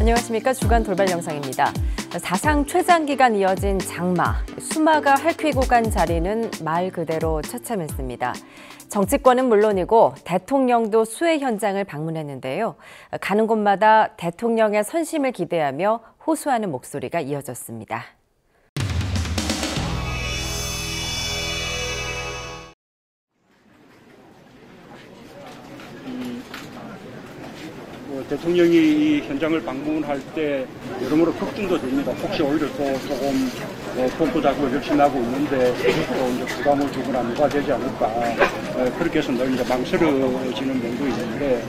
안녕하십니까. 주간 돌발 영상입니다. 사상 최장기간 이어진 장마, 수마가 핥히고 간 자리는 말 그대로 처참했습니다. 정치권은 물론이고 대통령도 수해 현장을 방문했는데요. 가는 곳마다 대통령의 선심을 기대하며 호소하는 목소리가 이어졌습니다. 대통령이 이 현장을 방문할 때 여러모로 걱정도 됩니다. 혹시 오히려 또 조금 어, 복구 작업을 열심히 하고 있는데 또 이제 부담을 주거나 누가 되지 않을까. 어, 그렇게 해서 늘 이제 망설여지는 면도 있는데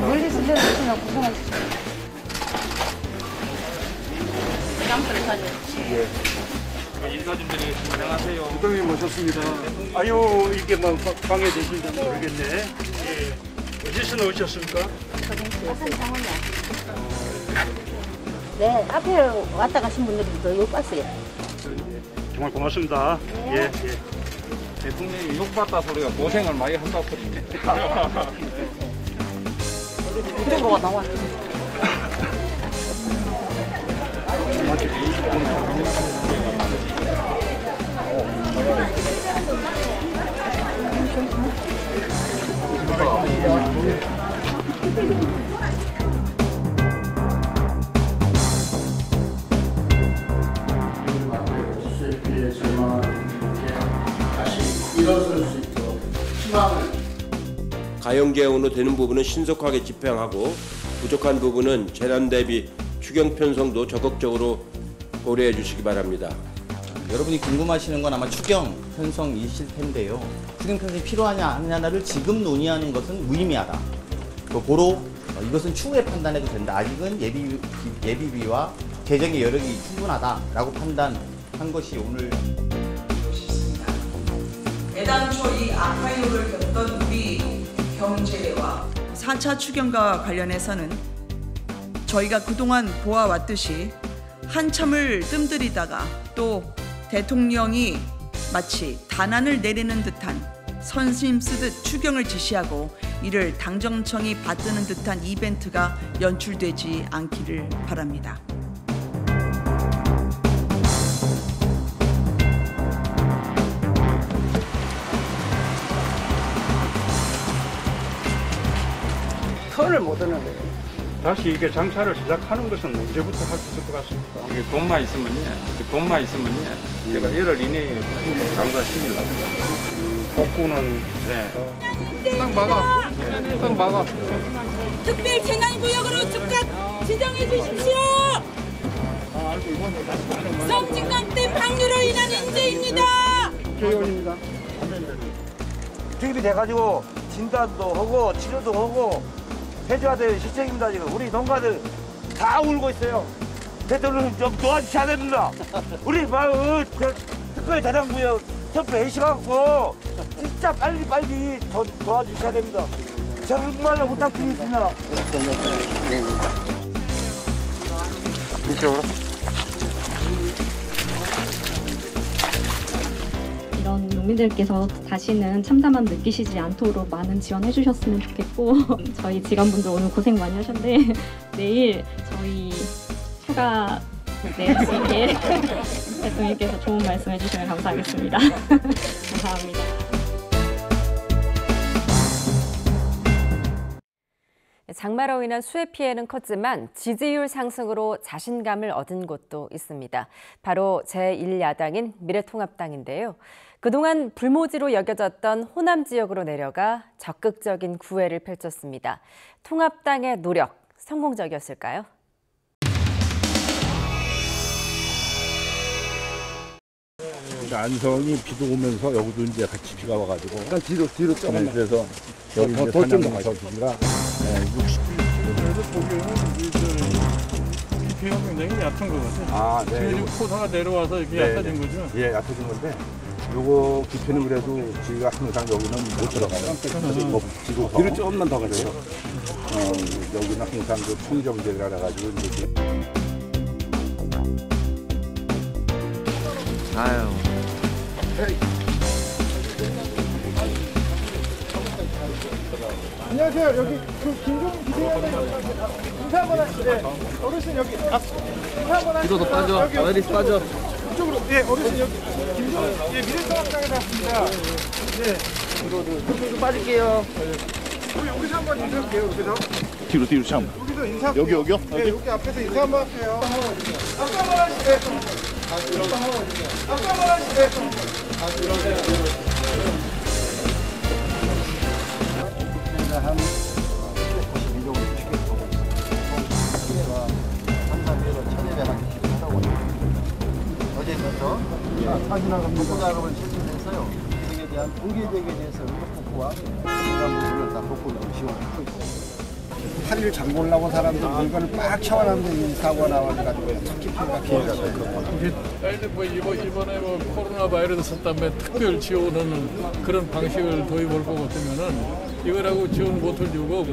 멀리서 내려오시면 고생하셨어요. 대통령님 모셨습니다. 아유 이게 뭐 방- 방해 되실지 모르겠네. 예. 어디서 오셨습니까? 네, 앞에 왔다 가신 분들도 욕 봤어요. 정말 고맙습니다. 예, 예. 대통령이 욕받다 소리가 고생을 많이 한다 소리네. 그래가 나와. 가용계획으로 되는 부분은 신속하게 집행하고 부족한 부분은 재난 대비 추경 편성도 적극적으로 고려해 주시기 바랍니다. 여러분이 궁금하시는 건 아마 추경 편성이실 텐데요. 추경 편성이 필요하냐 안 하냐를 지금 논의하는 것은 무의미하다. 그 고로 어, 이것은 추후에 판단해도 된다. 아직은 예비, 예비비와 재정의 여력이 충분하다라고 판단한 것이 오늘 애당초 이 악화요를 겪던 경제와 4차 추경과 관련해서는 저희가 그동안 보아왔듯이 한참을 뜸들이다가 또 대통령이 마치 단안을 내리는 듯한 선심 쓰듯 추경을 지시하고 이를 당정청이 받드는 듯한 이벤트가 연출되지 않기를 바랍니다. 선을 못 얻는 거예요. 다시 이게 장사를 시작하는 것은 언제부터 할 수 있을 것 같습니까? 이게 돈만 있으면요. 돈만 있으면요. 제가 열흘 이내에 장사 시키려고. 복구는 네. 딱 막아. 딱 막아. 특별 재난구역으로 즉각 지정해 주십시오. 성진강댐 방류로 인한 인재입니다. 개원입니다. 투입이 돼가지고 진단도 하고 치료도 하고 해줘야 될 시책입니다 지금. 우리 농가들 다 울고 있어요. 대통령 좀 도와주셔야 됩니다. 우리 마을 그 특별 대장부여 협회 해시갖고 진짜 빨리 빨리 더 도와주셔야 됩니다. 정말로 부탁드리겠습니다. 이런 농민들께서 다시는 참담함 느끼시지 않도록 많은 지원해 주셨으면 좋겠고 저희 직원분들 오늘 고생 많이 하셨는데 내일 저희 휴가 낼수 있게 대통령께서 좋은 말씀 해주시면 감사하겠습니다. 감사합니다. 장마로 인한 수해 피해는 컸지만 지지율 상승으로 자신감을 얻은 곳도 있습니다. 바로 제1야당인 미래통합당인데요. 그동안 불모지로 여겨졌던 호남 지역으로 내려가 적극적인 구애를 펼쳤습니다. 통합당의 노력 성공적이었을까요? 그러니까 안성이 비도 오면서 여기도 이제 같이 비가 와가지고 약간 뒤로 뒤로 조금만 그래서 여기 더- 이제 더 산양 좀 서기가 그래서 보기에는 이 피해가 굉장히 얕은 것 같아요. 아, 네. 지금 포사가 내려와서 이렇게 네, 얕아진 거죠. 예, 얕아진 건데 요거 기피는 그래도 저희가 항상 여기는 못 들어가요. 뭐 지금 뒤로 조금만 더 가세요. 어, 여기는 항상 그 풍정제라 가지고 이제 아유. 안녕하세요. 여기 그 김종 기대하는 인사 한번 하시죠. 어르신 여기 앞 인사 한번 하시죠. 뒤로 더 빠져. 여기 어디서 빠져. 이쪽으로. 예, 어르신 여기 김종 예 미래통합당에 나왔습니다. 네. 뒤로 뒤로 빠질게요. 우리 여기서 한번 인사할게요. 여기서. 뒤로 뒤로 참. 여기서 인사. 여기, 여기요? 네, 여기 앞에서 인사 한번 할게요. 아까 한번 하시죠. 아까 한번 하시죠. 어제부터 복구 작업을 실시해서요. 이에 대한 통계적에 대해서 의혹복구와 그런 부분을 다 복구를 지원하고 있습니다. 8일 장보려고 사람들 물건을 빡 채워놨는데 이 사고가 나와가지고 특히 피해가 피해가 됐거든요. 빨리 뭐 이번 이번에 뭐 코로나 바이러스 때문에 특별 지원하는 그런 방식을 도입할 것 같으면은 이거라고 지원 못할 이유가 없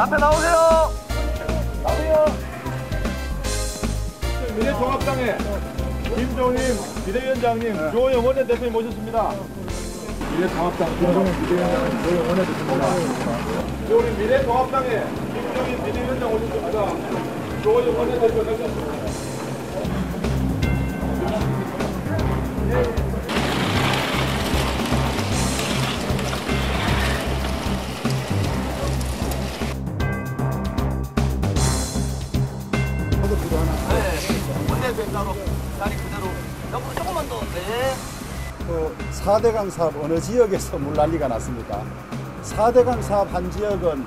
앞에 나오세요. 나오세요. 미래통합당의 김종인 비대위원장님, 조영 원내대표님 모셨습니다. 미래통합당 김종인 비대위원장 조영 원내대표입니다. 우리 미래통합당의 김종인 비대위원장 모셨습니다. 조영 원내대표 모셨습니다. 원내대표로 자리 그대로. 옆으로 조금만 더. 네. 그 4대강 사업 어느 지역에서 물난리가 났습니까? 4대강 사업 한 지역은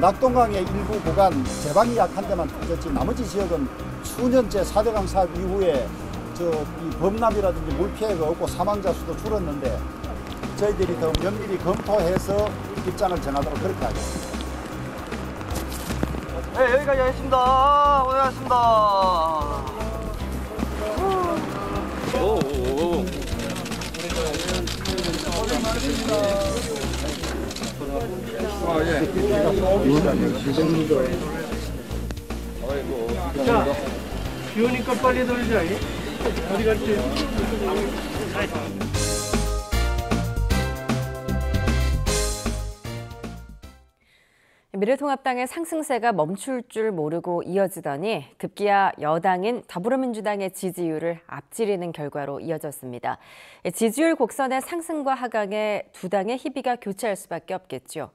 낙동강의 일부 구간 제방이 약한 데만 터졌지 나머지 지역은 수년째 4대강 사업 이후에 저이 범람이라든지 물 피해가 없고 사망자 수도 줄었는데 저희들이 더 면밀히 검토해서 입장을 정하도록 그렇게 하겠습니다. 네, 여기까지 하겠습니다. 고생하셨습니다. 오오오. 아 예. 아이고. 자, 비 오니까 빨리 돌자. 어디 갈지? 미래통합당의 상승세가 멈출 줄 모르고 이어지더니 급기야 여당인 더불어민주당의 지지율을 앞지르는 결과로 이어졌습니다. 지지율 곡선의 상승과 하강에 두 당의 희비가 교차할 수밖에 없겠죠.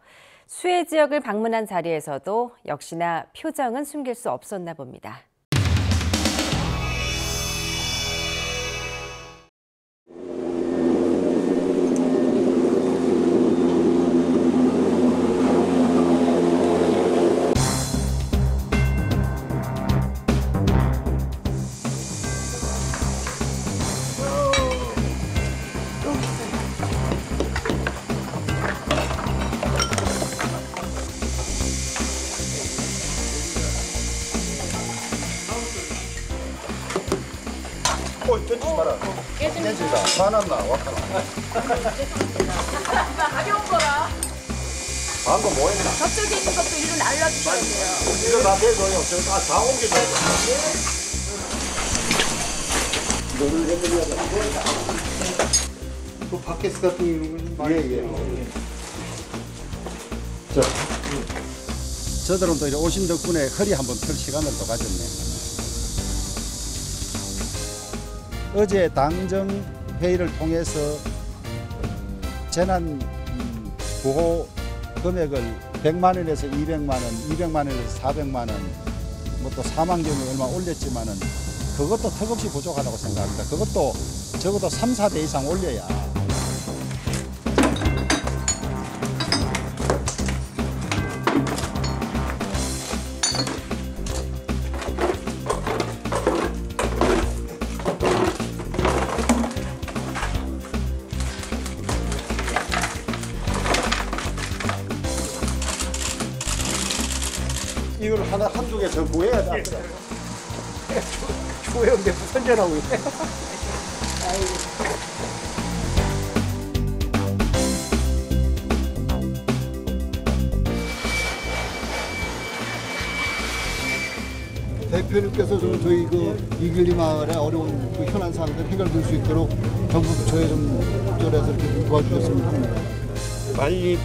수해 지역을 방문한 자리에서도 역시나 표정은 숨길 수 없었나 봅니다. 화났나? 와카나. 가벼운 거라. 방금 뭐 했나? 저쪽에 있는 것도 일로 날려주셔야 돼요. 이거 다 대줘요. 저거 다, 다 옮겨줘야 그 바켓스 같은 경우는 많이 예, 예. 자, 저들은 또 이제 오신 덕분에 허리 한번 털 시간을 또 가졌네. 어제 당정 회의를 통해서 재난 음, 보호 금액을 100만 원에서 200만 원, 200만 원에서 400만 원, 뭐 또 사망 경우 얼마 올렸지만은 그것도 턱없이 부족하다고 생각합니다. 그것도 적어도 3, 4배 이상 올려야 하나 한두 개 더 구해야 돼. 조회원대 선전하고 있네. 대표님께서 좀 저희 그 이길리 마을의 어려운 그 현안 사항들 해결될 수 있도록 정부 부처에 좀 적절해서 이렇게 좀 도와주셨으면 합니다. 빨리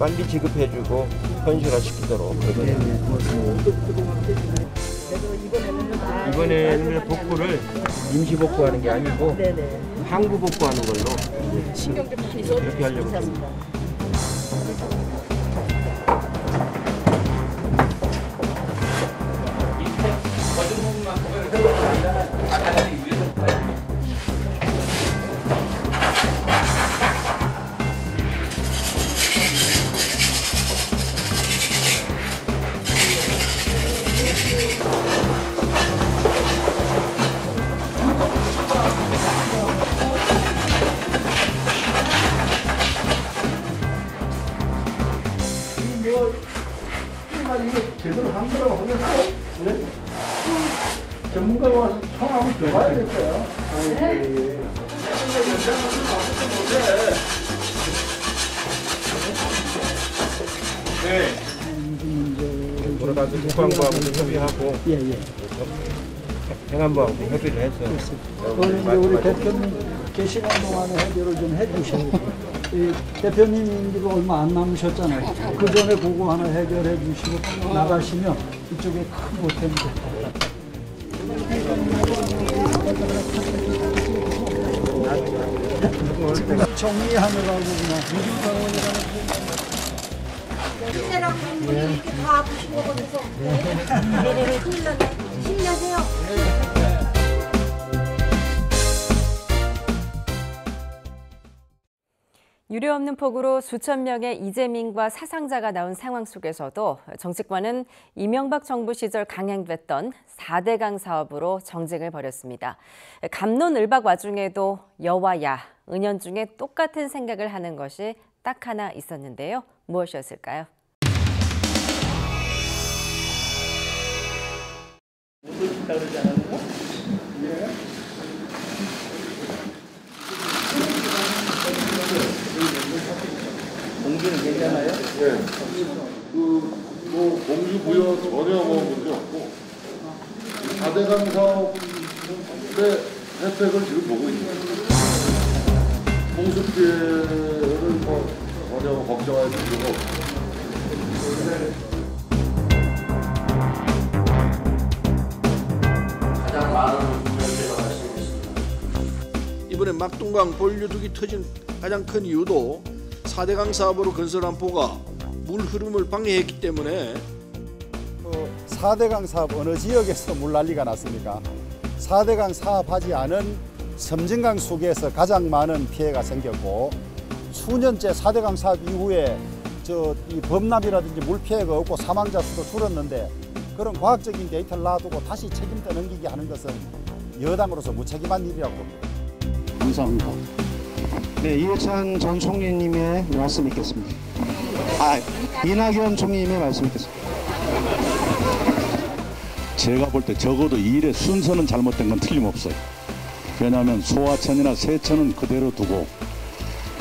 빨리 지급해주고 현실화시키도록 그렇게 이번에는 복구를 임시 복구하는 게 아니고 항구 복구하는 걸로 신경 좀 많이 그렇게 하려고 합니다. 거라고 하면 네? 전문가가 와서 청하면 들어가야 될 거야. 돌아가서 국방부하고도 협의하고 행안부하고 협의를 해서 그거는 우리 대표님 계시는 동안에 해결을 좀 해주셔야 돼요. 이 대표님 임기가 얼마 안 남으셨잖아요. 그 전에 그거 하나 해결해 주시고 나가시면 이쪽에 큰 보탬이 될 거예요. 정리하느라고 그냥 이제라고 분이 이렇게 다 아프신 거 보면서 큰일 났네. 힘내세요. 유례 없는 폭우로 수천 명의 이재민과 사상자가 나온 상황 속에서도 정치권은 이명박 정부 시절 강행됐던 4대강 사업으로 정쟁을 벌였습니다. 감론을박 와중에도 여와 야, 은연중에 똑같은 생각을 하는 것이 딱 하나 있었는데요. 무엇이었을까요? 공기는 괜찮아요? 예. 그, 뭐, 공유 부여 전혀 뭐 문제 없고, 4대강 사업의 혜택을 지금 보고 있습니다. 홍수 피해를 뭐 전혀 걱정할 필요가 없습니다. 발생했습니다. 이번에 막동강 본류둑이 터진 가장 큰 이유도 4대강 사업으로 건설한 포가 물 흐름을 방해했기 때문에 그 4대강 사업 어느 지역에서 물난리가 났습니까? 4대강 사업하지 않은 섬진강 수계에서 가장 많은 피해가 생겼고 수년째 4대강 사업 이후에 저 이 범람이라든지 물 피해가 없고 사망자 수도 줄었는데 그런 과학적인 데이터를 놔두고 다시 책임져 넘기게 하는 것은 여당으로서 무책임한 일이라고 봅니다. 감사합니다. 네, 이해찬 전 총리님의 말씀 있겠습니다. 아, 이낙연 총리님의 말씀 있겠습니다. 제가 볼 때 적어도 이 일의 순서는 잘못된 건 틀림없어요. 왜냐하면 소하천이나 세천은 그대로 두고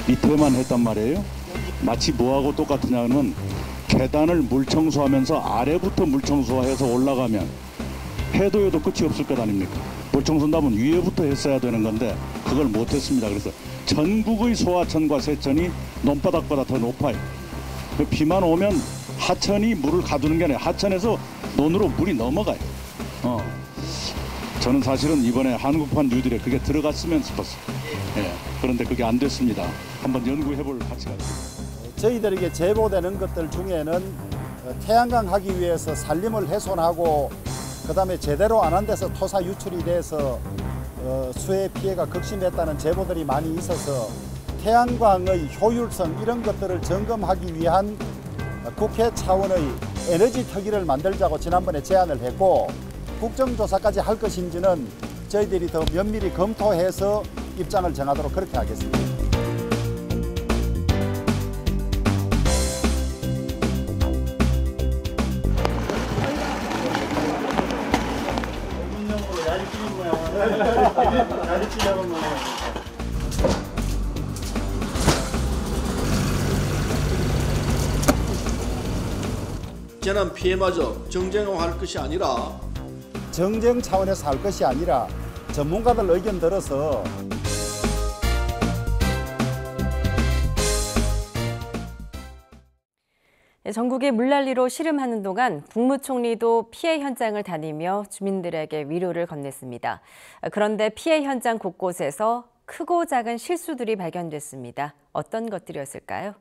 밑에만 했단 말이에요. 마치 뭐하고 똑같으냐면 계단을 물 청소하면서 아래부터 물 청소해서 올라가면 해도 해도 끝이 없을 것 아닙니까? 물 청소한다면 위에부터 했어야 되는 건데 그걸 못했습니다. 그래서 전국의 소하천과 세천이 논바닥보다 더 높아요. 그 비만 오면 하천이 물을 가두는 게 아니라 하천에서 논으로 물이 넘어가요. 어. 저는 사실은 이번에 한국판 뉴딜에 그게 들어갔으면 싶었어요. 예. 그런데 그게 안 됐습니다. 한번 연구해 볼 가치가 있습니다. 저희들에게 제보되는 것들 중에는 어, 태양광 하기 위해서 산림을 훼손하고 그다음에 제대로 안 한 데서 토사 유출이 돼서 어, 수해 피해가 극심했다는 제보들이 많이 있어서 태양광의 효율성 이런 것들을 점검하기 위한 어, 국회 차원의 에너지 특위를 만들자고 지난번에 제안을 했고 국정조사까지 할 것인지는 저희들이 더 면밀히 검토해서 입장을 정하도록 그렇게 하겠습니다. 피해마저 정쟁화할 것이 아니라 정쟁 차원에서 할 것이 아니라 전문가들 의견 들어서 네, 전국의 물난리로 씨름하는 동안 국무총리도 피해 현장을 다니며 주민들에게 위로를 건넸습니다. 그런데 피해 현장 곳곳에서 크고 작은 실수들이 발견됐습니다. 어떤 것들이었을까요?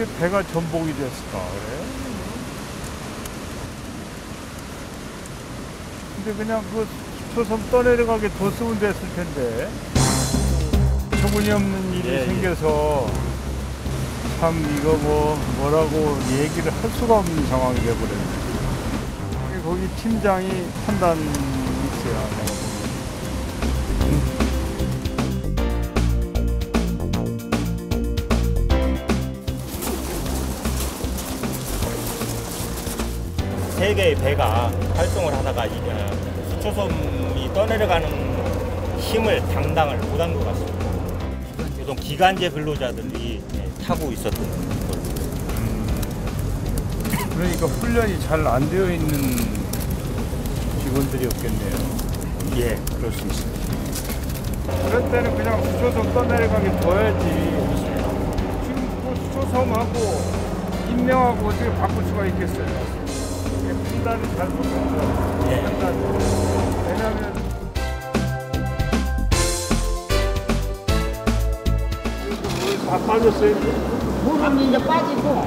어떻게 배가 전복이 됐을까 그래? 근데 그냥 그 수초섬 떠내려가게 뒀으면 됐을 텐데 처분이 일이 예, 예. 생겨서 참 이거 뭐 뭐라고 얘기를 할 수가 없는 상황이 돼버렸네. 거기 팀장이 판단이 있어야 세 개의 배가 활동을 하다가 이, 어, 수초섬이 떠내려가는 힘을 당당을 못한 것 같습니다. 우선 기간제 근로자들이 예, 타고 있었던 걸. 그러니까 훈련이 잘 안 되어 있는 직원들이었겠네요. 예, 그럴 수 있습니다. 그럴 때는 그냥 수초섬 떠내려가게 둬야지. 지금 뭐 수초섬하고 임명하고 어떻게 바꿀 수가 있겠어요? 판단이 잘못했죠. 예. 판단. 왜냐하면 다 빠졌어요. 물은 이제 빠지고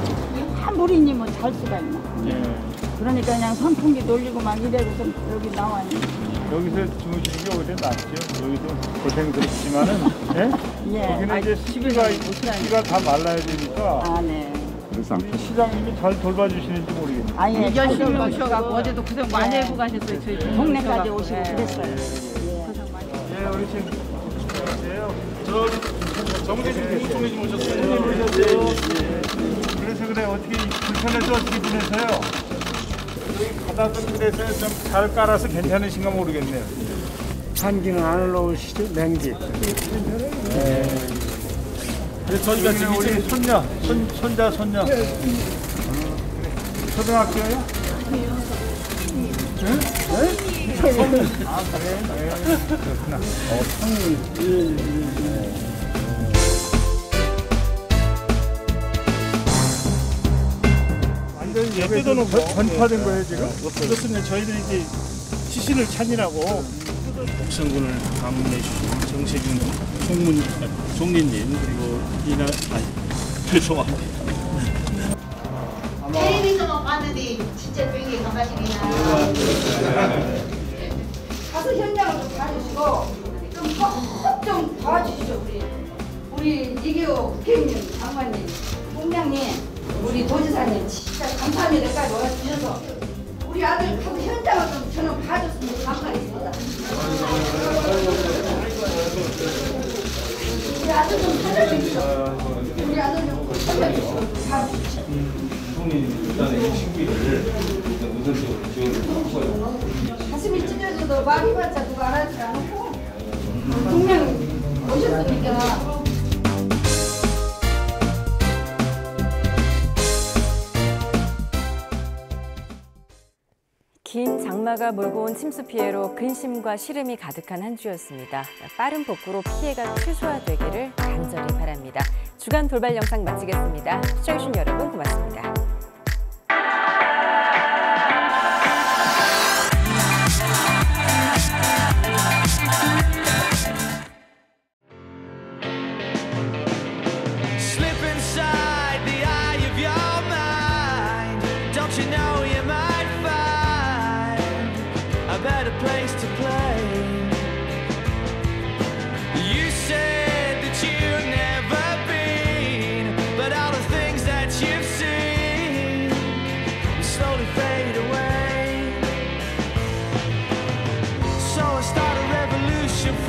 한 물이 뭐잘 수가 있나. 그러니까 그냥 선풍기 돌리고 막 이래고서 여기 나와요. 여기서 주무시는 게 오히려 낫죠. 여기도 고생스럽지만은, 예? 예. 여기는 아, 이제 습기가, 습기가 다 말라야 되니까. 아, 네. 그래서 우리 시장님이 잘 돌봐주시는지 모르겠네요. 아예 열심히 오셔가고 어제도 고생 많이 하고 가셨어요. 저희 동네까지 오시고 그랬어요. 예, 어르신. 안녕하세요. 저 정대중 국무총리 좀 오셨어요. 그래서 그래 어떻게 불편해서 어떻게 지내세요? 여기 바닥은 그래서 좀 잘 깔아서 괜찮으신가 모르겠네요. 한기는 안 올라오시죠? 냉기. 네. 그래서 저희가 지금 우리 손녀, 손, 손자, 손녀. 어, 그래. 초등학교요? 응? 네? 성인. 아, 그래? 네. 그렇구나. 어, 성인. 완전 예배도는 전파된 거예요, 지금? 그렇습니다. 저희들이 이제 시신을 찾으라고 목성군을 방문해 주신 정세균 총문, 총리님 그리고 이나 아니 죄송합니다. 텔레비전만 봤는데 진짜 병이 가마시기나 가서 현장을 좀 봐주시고 좀좀 도와주시죠 우리. 우리 이기호 국회의원님 장관님 총장님 우리 도지사님 진짜 감사합니다. 여기까지 와주셔서. 우리 아들 가서 현장을 좀 저는 봐줬으면 감사하겠습니다 아들 좀 살려주시죠 우리 아들 좀 봐주시죠 총리님 일단은 이 신기를 일단 우선적으로 지원을 하고요. 가슴이 찢어져도 말해봤자 누가 알아주지 않고 분명 오셨으니까 긴 장마가 몰고 온 침수 피해로 근심과 시름이 가득한 한 주였습니다. 빠른 복구로 피해가 최소화되기를. 주간 돌발 영상 마치겠습니다. 시청해주신 여러분 고맙습니다.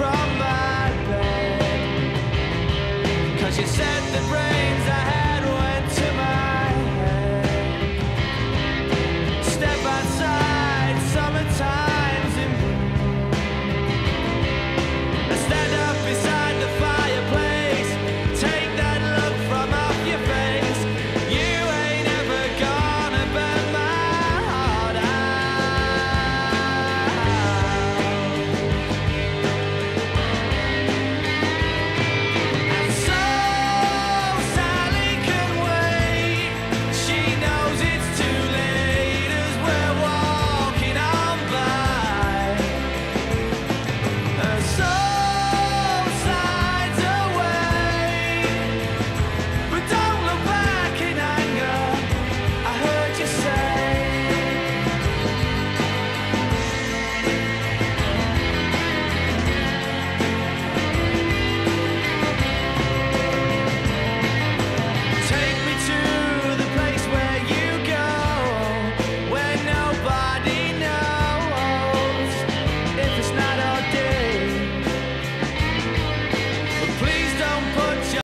from the